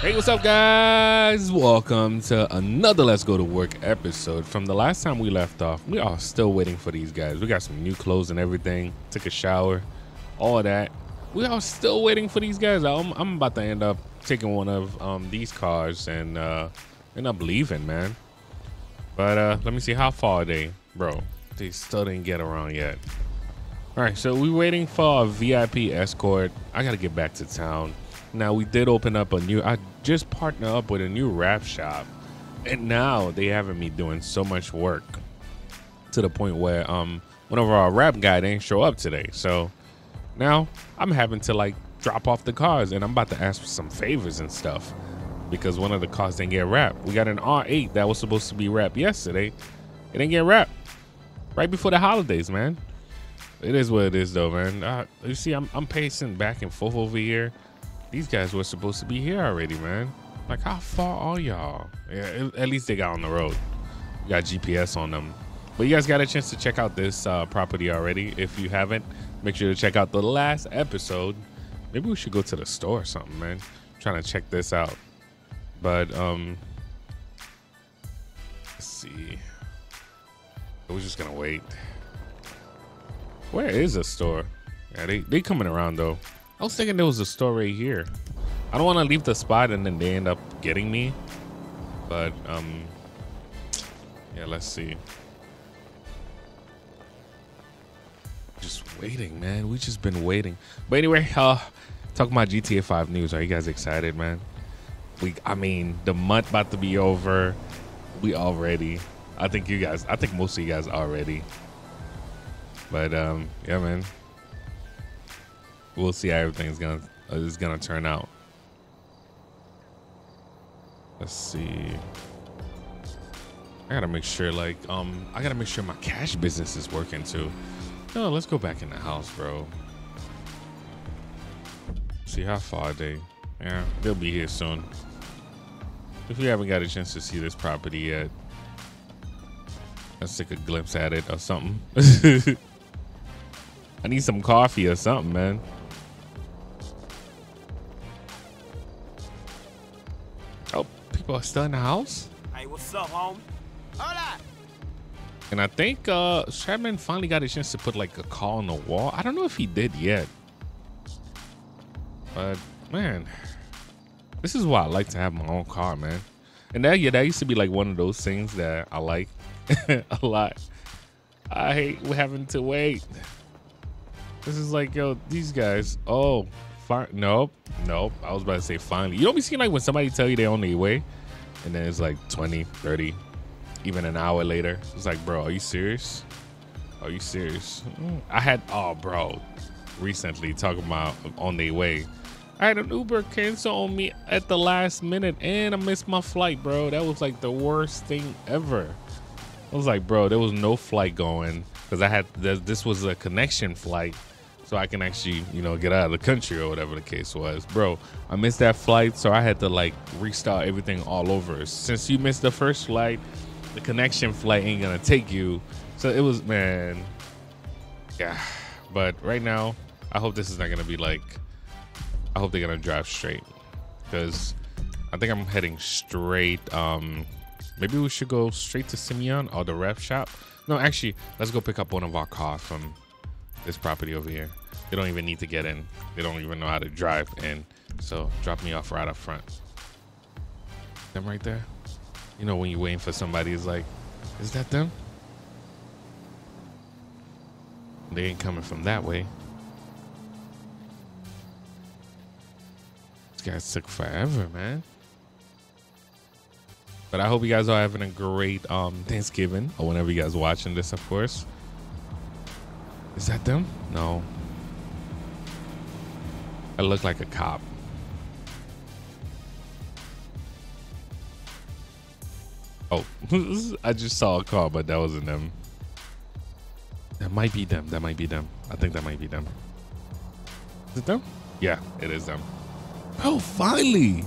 Hey, what's up, guys? Welcome to another Let's Go to Work episode. From the last time we left off, we are still waiting for these guys. We got some new clothes and everything. Took a shower, all that. We are still waiting for these guys. I'm, I'm about to end up taking one of um, these cars and uh, end up leaving, man. But uh, let me see how far they, bro. They still didn't get around yet. All right, so we're waiting for a VIP escort. I gotta get back to town. Now we did open up a new. I just partnered up with a new wrap shop, and now they having me doing so much work to the point where um one of our wrap guy didn't show up today. So now I'm having to like drop off the cars, and I'm about to ask for some favors and stuff because one of the cars didn't get wrapped. We got an R8 that was supposed to be wrapped yesterday. It didn't get wrapped right before the holidays, man. It is what it is, though, man. Uh, you see, I'm I'm pacing back and forth over here. These guys were supposed to be here already, man. Like, how far are y'all? Yeah, at least they got on the road. We got GPS on them. But you guys got a chance to check out this uh, property already. If you haven't, make sure to check out the last episode. Maybe we should go to the store or something, man. I'm trying to check this out. But um, let's see. We're just gonna wait. Where is a store? Yeah, they they coming around though. I was thinking there was a store right here. I don't want to leave the spot and then they end up getting me. But um, yeah, let's see. Just waiting, man. We just been waiting. But anyway, uh, talking about GTA 5 news. Are you guys excited, man? We, I mean, the month about to be over. We already. I think you guys. I think most of you guys already. But um, yeah, man. We'll see how everything's gonna uh, is gonna turn out. Let's see. I gotta make sure, like, um, I gotta make sure my cash business is working too. No, let's go back in the house, bro. See how far they. Yeah, they'll be here soon. If you haven't got a chance to see this property yet, let's take a glimpse at it or something. I need some coffee or something, man. People are still in the house? Hey, what's up, home? Hold on. And I think uh Chapman finally got a chance to put like a call on the wall. I don't know if he did yet. But man, this is why I like to have my own car, man. And that yeah, that used to be like one of those things that I like a lot. I hate having to wait. This is like, yo, these guys. Oh, Nope, nope. I was about to say finally. You don't be seeing like when somebody tell you they're on their way, and then it's like 20, 30, even an hour later. It's like, bro, are you serious? Are you serious? I had, oh, bro, recently talking about on their way. I had an Uber cancel on me at the last minute, and I missed my flight, bro. That was like the worst thing ever. I was like, bro, there was no flight going because I had this was a connection flight, so I can actually, you know, get out of the country or whatever the case was. Bro, I missed that flight, so I had to like restart everything all over. Since you missed the first flight, the connection flight ain't gonna take you. So it was, man, yeah. But right now, I hope this is not gonna be like. I hope they're gonna drive straight because I think I'm heading straight. Um, maybe we should go straight to Simeon or the ref shop. No, actually, let's go pick up one of our cars from this property over here. They don't even need to get in. They don't even know how to drive in. So drop me off right up front. Them right there. You know when you're waiting for somebody, it's like, is that them? They ain't coming from that way. These guys took forever, man. But I hope you guys are having a great um, Thanksgiving or whenever you guys watching this, of course. Is that them? No. I look like a cop. Oh, I just saw a car, but that wasn't them. That might be them. That might be them. I think that might be them. Is it them? Yeah, it is them. Oh, finally!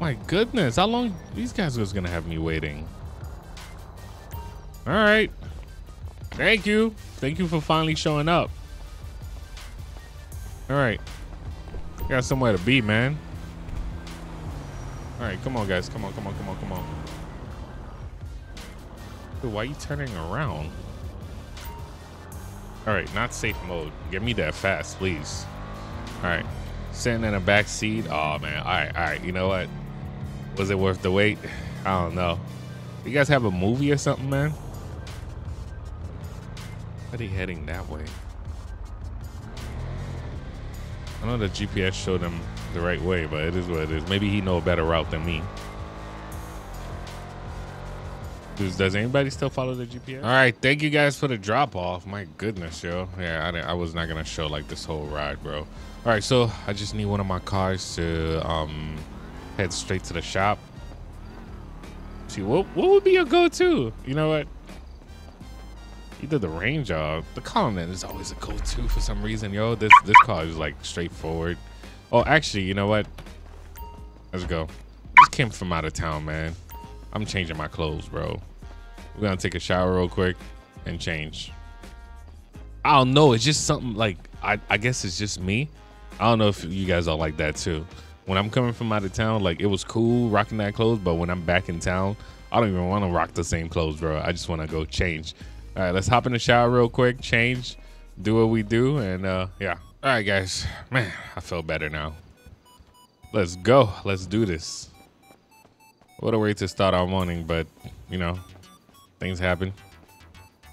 My goodness, how long these guys was gonna have me waiting? All right. Thank you. Thank you for finally showing up. All right. Got somewhere to be, man. All right, come on, guys. Come on, come on, come on, come on. Dude, why are you turning around? All right, not safe mode. Get me that fast, please. All right, sitting in a back seat. Oh man. All right, all right. You know what? Was it worth the wait? I don't know. You guys have a movie or something, man? Why Are they heading that way? I know the GPS showed them the right way, but it is what it is. Maybe he know a better route than me. Does, does anybody still follow the GPS? All right, thank you guys for the drop off. My goodness, yo. Yeah, I, I was not gonna show like this whole ride, bro. All right, so I just need one of my cars to um head straight to the shop. See, what what would be your go-to? You know what? Either the Ranger, or the Colonel is always a go-to for some reason, yo. This this car is like straightforward. Oh, actually, you know what? Let's go. Just came from out of town, man. I'm changing my clothes, bro. We're gonna take a shower real quick and change. I don't know. It's just something like I, I guess it's just me. I don't know if you guys are like that too. When I'm coming from out of town, like it was cool rocking that clothes, but when I'm back in town, I don't even want to rock the same clothes, bro. I just want to go change. All right, let's hop in the shower real quick, change, do what we do, and uh yeah. All right, guys. Man, I feel better now. Let's go. Let's do this. What a way to start our morning, but you know, things happen.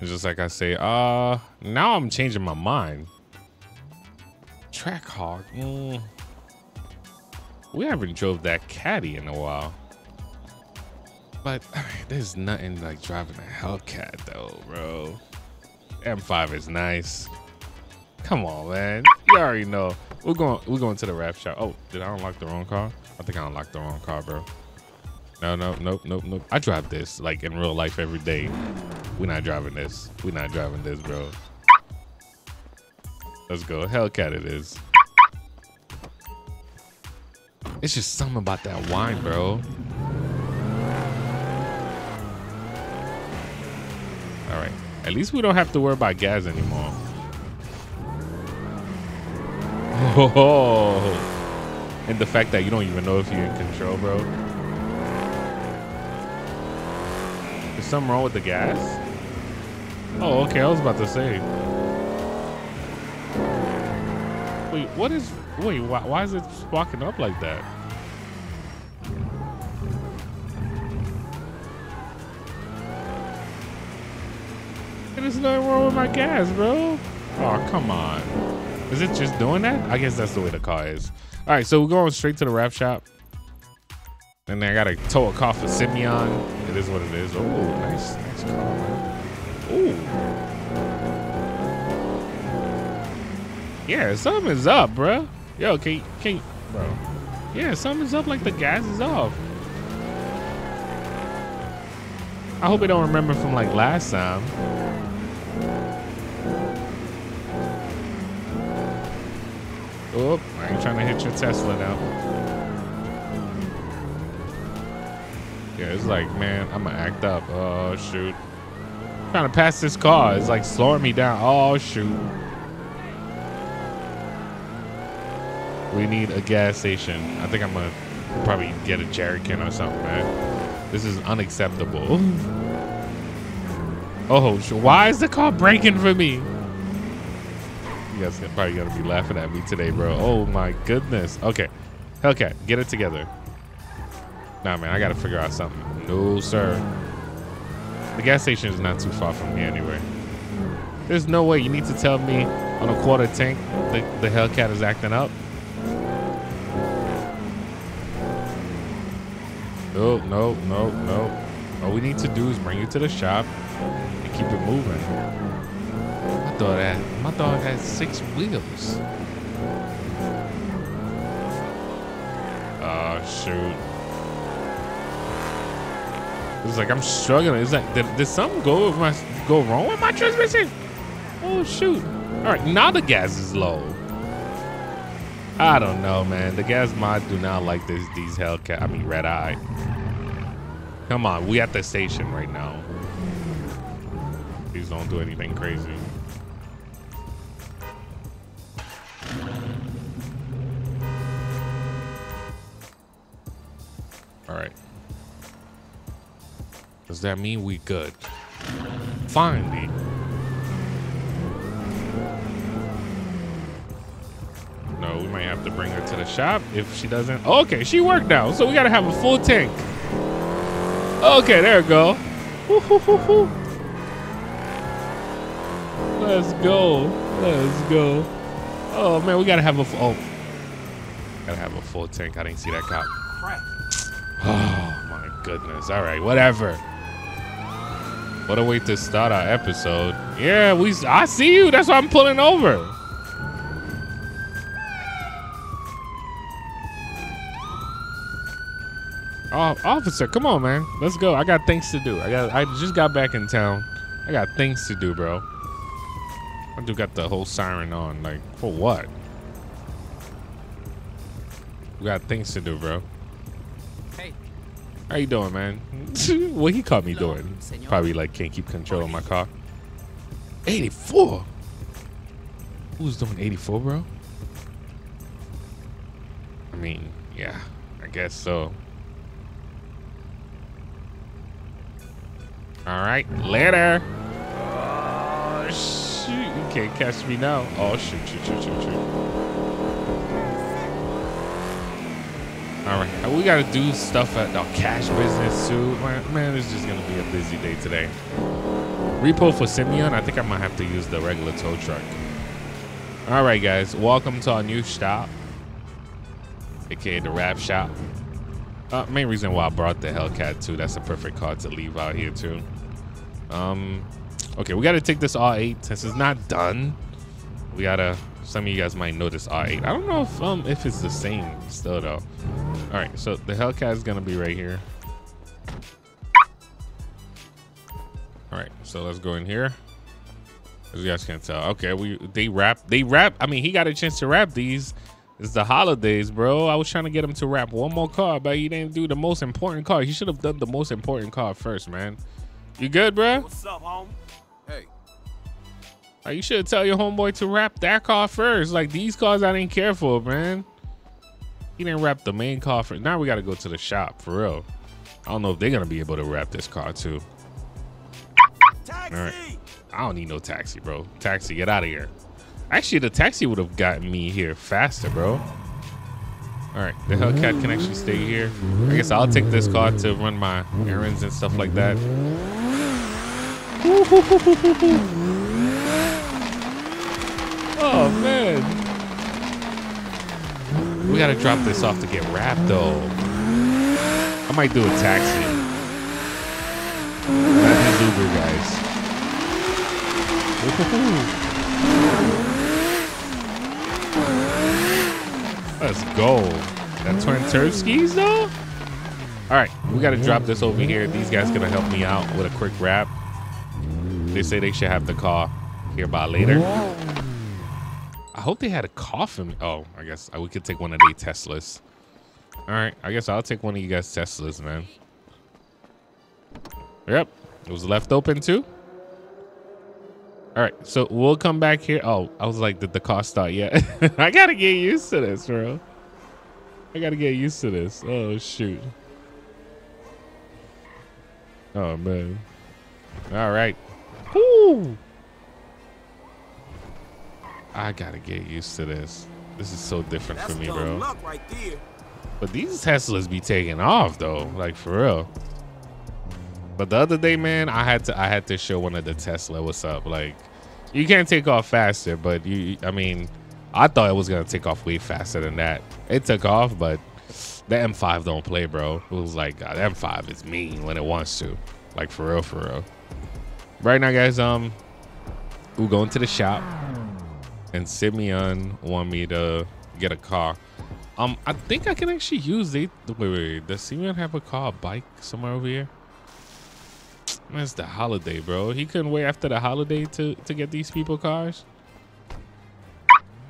It's just like I say, uh, now I'm changing my mind. Trackhawk, mm, we haven't drove that caddy in a while. But there's nothing like driving a Hellcat though, bro. M5 is nice. Come on, man. You already know. We're going we're going to the wrap shop. Oh, did I unlock the wrong car? I think I unlocked the wrong car, bro. No, no, nope, nope, nope. I drive this like in real life every day. We're not driving this. We're not driving this, bro. Let's go. Hellcat it is. It's just something about that wine, bro. At least we don't have to worry about gas anymore. Oh, and the fact that you don't even know if you're in control, bro. Is something wrong with the gas? Oh, okay. I was about to say. Wait, what is? Wait, why, why is it sparking up like that? There's nothing wrong with my gas, bro. Oh, come on. Is it just doing that? I guess that's the way the car is. All right, so we're going straight to the wrap shop. And then I gotta tow a car for Simeon. It is what it is. Oh, nice, nice car, man. Ooh. Yeah, something is up, bro. Yo, can can bro? Yeah, something's up. Like the gas is off. I hope they don't remember from like last time. Oh, I ain't trying to hit your Tesla now. Yeah, it's like, man, I'm gonna act up. Oh shoot. trying to pass this car. It's like slowing me down. Oh shoot. We need a gas station. I think I'm gonna probably get a jerrycan or something, man. This is unacceptable. Oh, why is the car breaking for me? You guys are probably gonna be laughing at me today, bro. Oh my goodness. Okay, Hellcat, get it together. Nah, man, I gotta figure out something. No, sir. The gas station is not too far from here anyway. There's no way you need to tell me on a quarter tank the, the Hellcat is acting up. No, no, no, no. All we need to do is bring you to the shop and keep it moving. My dog had my dog has six wheels. Oh shoot. It's like I'm struggling. It's like did, did something go with my go wrong with my transmission? Oh shoot. Alright, now the gas is low. I don't know, man. The gas mod do not like this these Hellcat. I mean red eye. Come on, we at the station right now. Don't do anything crazy. Alright. Does that mean we good? Finally. No, we might have to bring her to the shop if she doesn't. Okay, she worked now, so we gotta have a full tank. Okay, there we go. Let's go. Let's go. Oh man, we gotta have a oh, gotta have a full tank. I didn't see that cop. Oh my goodness. All right, whatever. What a way to start our episode. Yeah, we. I see you. That's why I'm pulling over. Oh, officer, come on, man. Let's go. I got things to do. I got. I just got back in town. I got things to do, bro. I do got the whole siren on. Like, for what? We got things to do, bro. Hey, How you doing, man? what he caught me Hello, doing? senor. Probably like can't keep control of my car. 84. Who's doing 84, bro? I mean, yeah, I guess so. All right, later. Oh, can't catch me now. Oh, shoot, shoot, shoot, shoot, shoot. All right, we got to do stuff at the cash business too. Man, man, it's just gonna be a busy day today. Repo for Simeon. I think I might have to use the regular tow truck. All right, guys, welcome to our new shop, aka the Wrap Shop. Uh, main reason why I brought the Hellcat too. That's a perfect car to leave out here too. Um, okay, we got to take this R8 since it's not done. We gotta. Some of you guys might know this R8. I don't know if um if it's the same still though. All right, so the Hellcat is gonna be right here. All right, so let's go in here. As you guys can tell, okay, we they wrap they wrap. I mean, he got a chance to wrap these. It's the holidays, bro. I was trying to get him to wrap one more car, but he didn't do the most important car. He should have done the most important car first, man. You good, bro? What's up, home? Like, you should tell your homeboy to wrap that car first. Like these cars, I didn't care for, man. He didn't wrap the main car first. Now we got to go to the shop for real. I don't know if they're gonna be able to wrap this car too. Taxi! All right. I don't need no taxi, bro. Taxi, get out of here. Actually, the taxi would have gotten me here faster, bro. All right, the Hellcat can actually stay here. I guess I'll take this car to run my errands and stuff like that. Oh man. We gotta drop this off to get wrapped though. I might do a taxi. That's an Uber, guys. Let's go. That twin turf skis though? All right, we gotta drop this over here. These guys gonna help me out with a quick wrap. They say they should have the car here by later. I hope they had a coffin. Oh, I guess uh, we could take one of their Teslas. All right, I guess I'll take one of you guys' Teslas, man. Yep, it was left open too. All right, so we'll come back here. Oh, I was like, did the car start yet? I gotta get used to this, bro. I gotta get used to this. Oh shoot. Oh man. All right. Woo. I gotta get used to this. This is so different That's for me, bro. right. But these Teslas be taking off though, like for real. But the other day, man, I had to I had to show one of the Tesla what's up. Like, you can't take off faster, but you I mean, I thought it was gonna take off way faster than that. It took off, but the M5 don't play, bro. It was like God, the M5 is mean when it wants to. Like for real, for real. Right now, guys, um, we're going to the shop, and Simeon want me to get a car. Um, I think I can actually use it. Wait, wait, wait. Does Simeon have a car, a bike somewhere over here? It's the holiday, bro. He couldn't wait after the holiday to to get these people cars.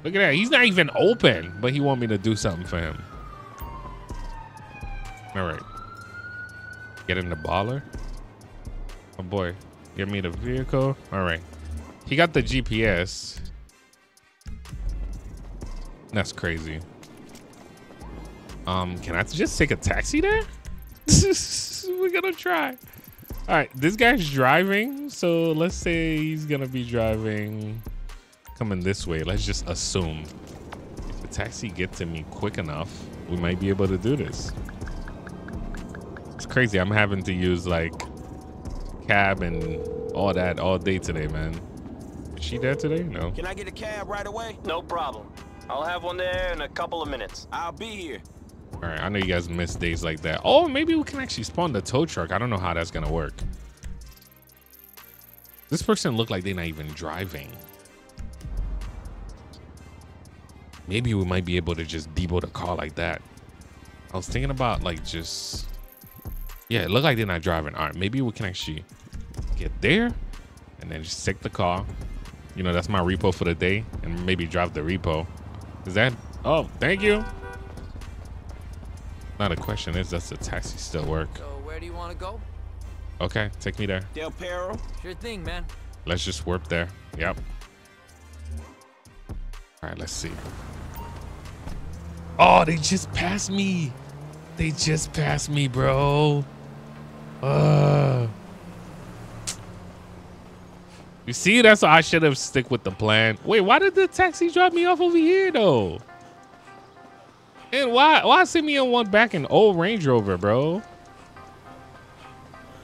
Look at that. He's not even open, but he want me to do something for him. All right. Get in the baller. Oh boy. Give me the vehicle. All right. He got the GPS. That's crazy. Um, can I just take a taxi there? We're gonna try. All right, this guy's driving. So let's say he's gonna be driving, coming this way. Let's just assume if the taxi get to me quick enough, we might be able to do this. It's crazy. I'm having to use like cab and all that all day today, man. Is she there today? No. Can I get a cab right away? No problem. I'll have one there in a couple of minutes. I'll be here. All right, I know you guys miss days like that. Oh, maybe we can actually spawn the tow truck. I don't know how that's gonna work. This person looked like they're not even driving. Maybe we might be able to just debo the car like that. I was thinking about like just, yeah, it looked like they're not driving. All right, maybe we can actually get there and then just take the car. You know, that's my repo for the day and maybe drive the repo. Is that, oh, thank you. Not a question is does the taxi still work? So where do you want to go? Okay, take me there. Del Perro. Sure thing, man. Let's just warp there. Yep. All right, let's see. Oh, they just passed me. They just passed me, bro. Uh. You see, that's why I should have stick with the plan. Wait, why did the taxi drop me off over here though? And why why send me in one back in old Range Rover, bro?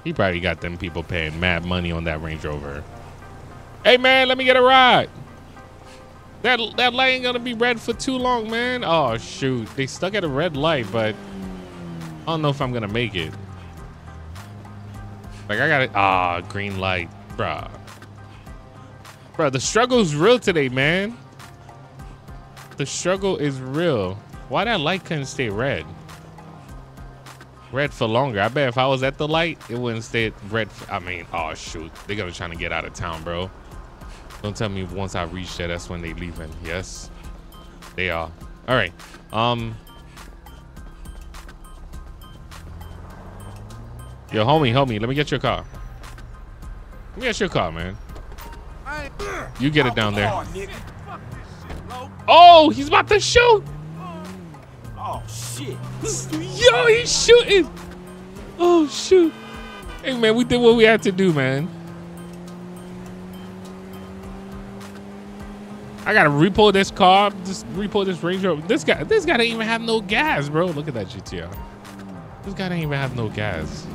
He probably got them people paying mad money on that Range Rover. Hey man, let me get a ride. That that light ain't gonna be red for too long, man. Oh shoot, they stuck at a red light, but I don't know if I'm gonna make it. Like I got it. Ah, green light, bruh. Bruh, the struggle's real today, man. The struggle is real. Why that light couldn't stay red? Red for longer. I bet if I was at the light, it wouldn't stay red. For, I mean, oh shoot, they're gonna trying to get out of town, bro. Don't tell me once I reach there, that's when they leaving. Yes, they are. All right. Um. Yo, homie, homie, let me get your car. Let me get your car, man. You get it down there. Oh. He's about to shoot. Oh, shit. Yo, he's shooting. Oh, shoot. Hey, man, we did what we had to do, man. I gotta repo this car, just repo this Range Rover. This guy, this guy didn't even have no gas, bro. Look at that GTR. This guy didn't even have no gas.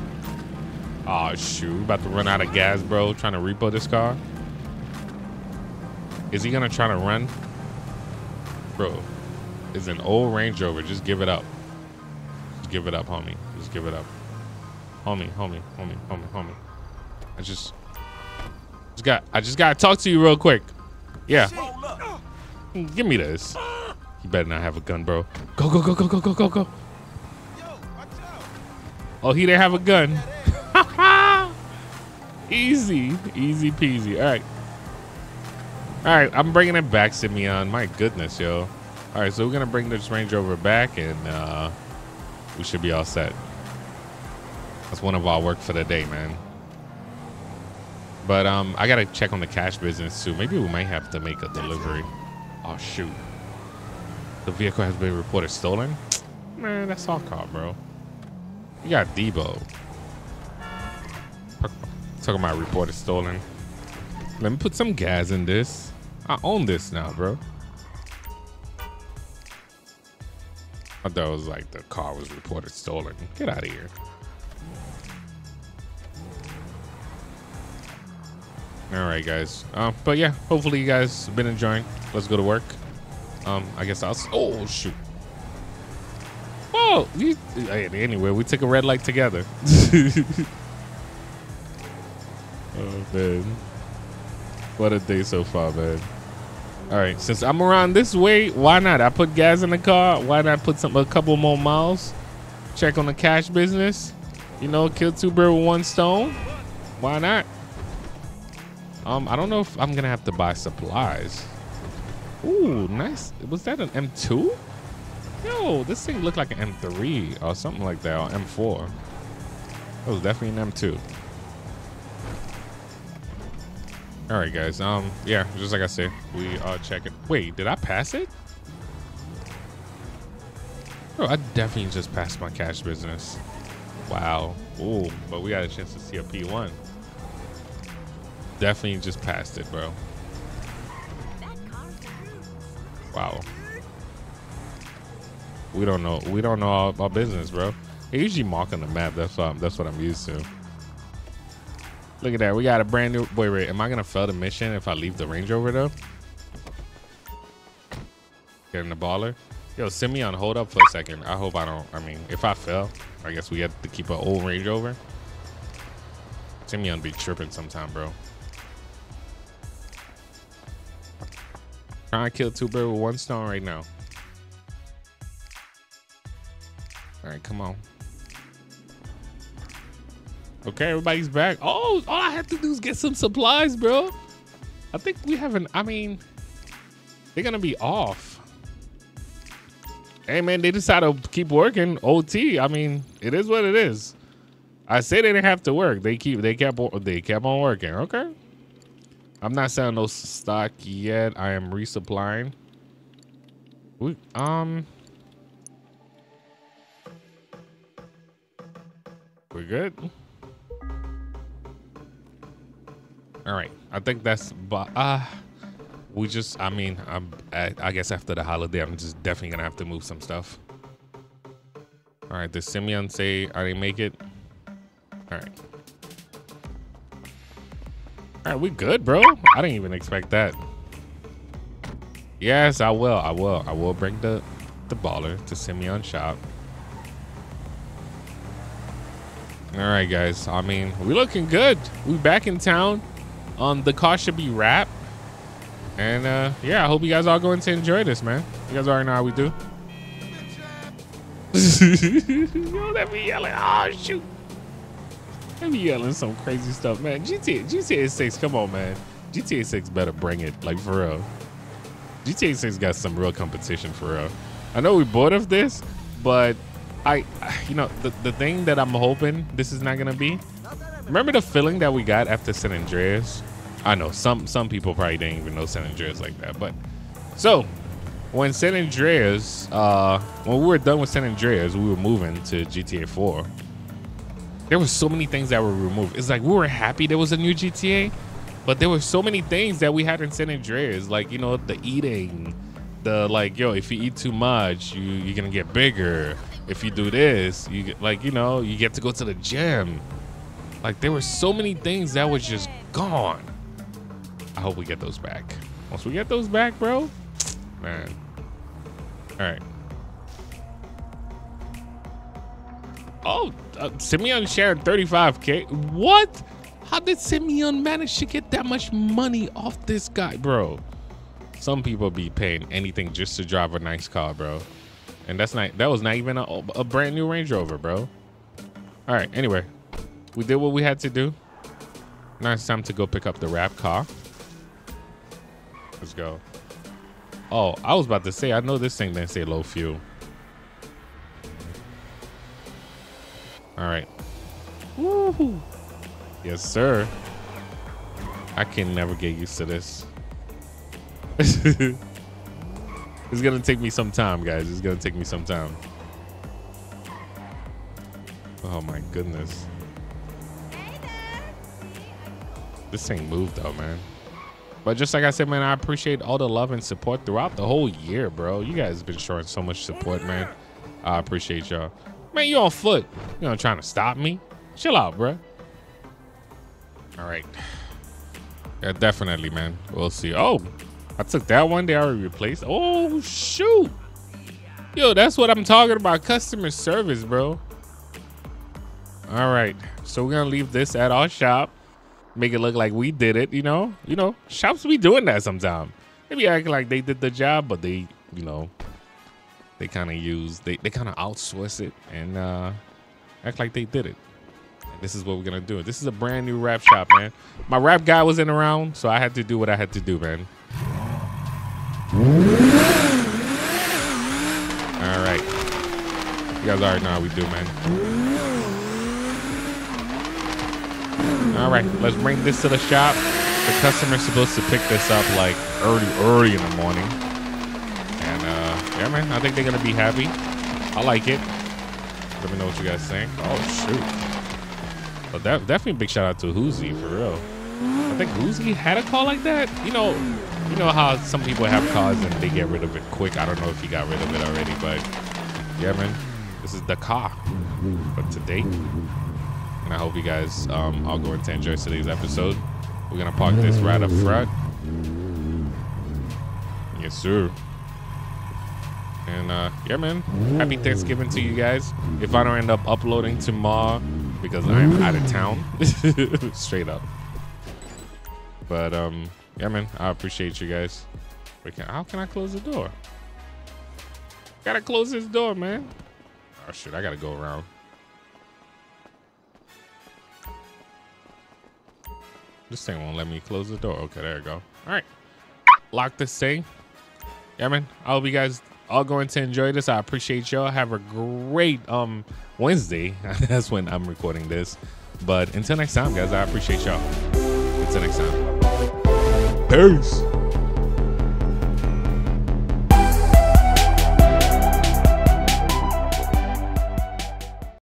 Oh shoot, about to run out of gas, bro. Trying to repo this car. Is he gonna try to run? Bro, it's an old Range Rover. Just give it up. Just give it up, homie. Just give it up. Homie, homie, homie, homie, homie. I just, just got, I just gotta talk to you real quick. Yeah, give me this. You better not have a gun, bro. Go, go, go, go, go, go, go, go. Oh, he didn't have a gun. easy, easy peasy. All right. All right, I'm bringing it back, Simeon. My goodness, yo. All right, so we're gonna bring this Range Rover back, and uh, we should be all set. That's one of our work for the day, man. But um, I gotta check on the cash business too. Maybe we might have to make a delivery. Oh shoot, the vehicle has been reported stolen. Man, that's our car, bro. You got Debo. Talking about reported stolen. Let me put some gas in this. I own this now, bro. I thought it was like the car was reported stolen. Get out of here. All right, guys. Um, but yeah, hopefully you guys have been enjoying. Let's go to work. Um, I guess I'll. Oh shoot. Oh, anyway, we took a red light together. oh man, what a day so far, man. All right, since I'm around this way, why not? I put gas in the car. Why not put some a couple more miles? Check on the cash business. You know, kill two birds with one stone. Why not? Um, I don't know if I'm gonna have to buy supplies. Ooh, nice. Was that an M2? Yo, this thing looked like an M3 or something like that, or M4. It was definitely an M2. All right, guys. Um, yeah, just like I said, we are checking. Wait, did I pass it? Bro, I definitely just passed my cash business. Wow. Ooh, but we got a chance to see a P1. Definitely just passed it, bro. Wow. We don't know. We don't know our, our business, bro. Usually mark on the map. That's I'm, that's what I'm used to. Look at that. We got a brand new. Wait, wait. Am I gonna fail the mission if I leave the Range Rover though? Getting the baller. Yo, send hold up for a second. I hope I don't. I mean, if I fail, I guess we have to keep an old Range Rover. Simeon be tripping sometime, bro. Trying to kill two birds with one stone right now. All right, come on. Okay, everybody's back. Oh, all I have to do is get some supplies, bro. I think we have an, I mean, they're gonna be off. Hey, man, they decided to keep working OT. I mean, it is what it is. I say they didn't have to work. They keep. They kept. They kept on working. Okay. I'm not selling no stock yet. I am resupplying. We um. We're good. All right. I think that's but uh we just I mean, I'm I, I guess after the holiday I'm just definitely gonna have to move some stuff. All right, did Simeon say I didn't make it? All right. All right, we good, bro. I didn't even expect that. Yes, I will. I will. I will bring the the baller to Simeon shop. All right, guys. I mean, we looking good. We back in town. Um, the car should be wrapped. And uh, yeah, I hope you guys all going to enjoy this, man. You guys already know how we do. Yo, that be yelling. Oh shoot. They be yelling some crazy stuff, man. GTA GTA 6, come on, man. GTA 6 better bring it, like for real. GTA 6 got some real competition for real. I know we bored of this, but I, you know, the, the thing that I'm hoping this is not gonna be. Remember the feeling that we got after San Andreas? I know some some people probably didn't even know San Andreas like that, but so when San Andreas, uh, when we were done with San Andreas, we were moving to GTA 4. There were so many things that were removed. It's like we were happy there was a new GTA, but there were so many things that we had in San Andreas, like you know the eating, the like yo, if you eat too much, you you're gonna get bigger. If you do this, you get like you know you get to go to the gym. Like there were so many things that was just gone. I hope we get those back. Once we get those back, bro, man. All right. Oh, uh, Simeon shared 35k. What? How did Simeon manage to get that much money off this guy, bro? Some people be paying anything just to drive a nice car, bro. And that's not that was not even a, a brand new Range Rover, bro. All right. Anyway, we did what we had to do. Now it's time to go pick up the wrap car. Let's go. Oh, I was about to say, I know this thing didn't say low fuel. All right. Woohoo. Yes, sir. I can never get used to this. it's gonna take me some time, guys. It's gonna take me some time. Oh my goodness. This thing moved though, man. But just like I said, man, I appreciate all the love and support throughout the whole year, bro. You guys have been showing so much support, man. I appreciate y'all. Man, you on foot. You know, trying to stop me. Chill out, bro. All right. Yeah, definitely, man. We'll see. Oh, I took that one. They already replaced. Oh, shoot. Yo, that's what I'm talking about. Customer service, bro. All right. So we're going to leave this at our shop. Make it look like we did it, you know? You know, shops be doing that sometimes. They be acting like they did the job, but they, you know, they kind of use, they, they kind of outsource it and uh, act like they did it. And this is what we're to do. This is a brand new wrap shop, man. My wrap guy wasn't around, so I had to do what I had to do, man. All right. You guys already know how we do, man. All right, let's bring this to the shop. The customer's supposed to pick this up like early, early in the morning. And uh, yeah, man, I think they're gonna be happy. I like it. Let me know what you guys think. Oh shoot! But that definitely big shout out to Hoozy for real. I think Hoozy had a car like that. You know, you know how some people have cars and they get rid of it quick. I don't know if he got rid of it already, but yeah, man, this is the car for today. And I hope you guys um, are going to enjoy today's episode. We're gonna park this right up front. Yes, sir. And uh, yeah, man. Happy Thanksgiving to you guys. If I don't end up uploading tomorrow because I'm out of town, straight up. But um, yeah, man. I appreciate you guys. Can, how can I close the door? Gotta close this door, man. Oh shit! I gotta go around. This thing won't let me close the door. Okay, there you go. All right. Lock this thing. Yeah, man. I hope you guys all going to enjoy this. I appreciate y'all. Have a great um Wednesday. That's when I'm recording this. But until next time, guys, I appreciate y'all. Until next time. Peace.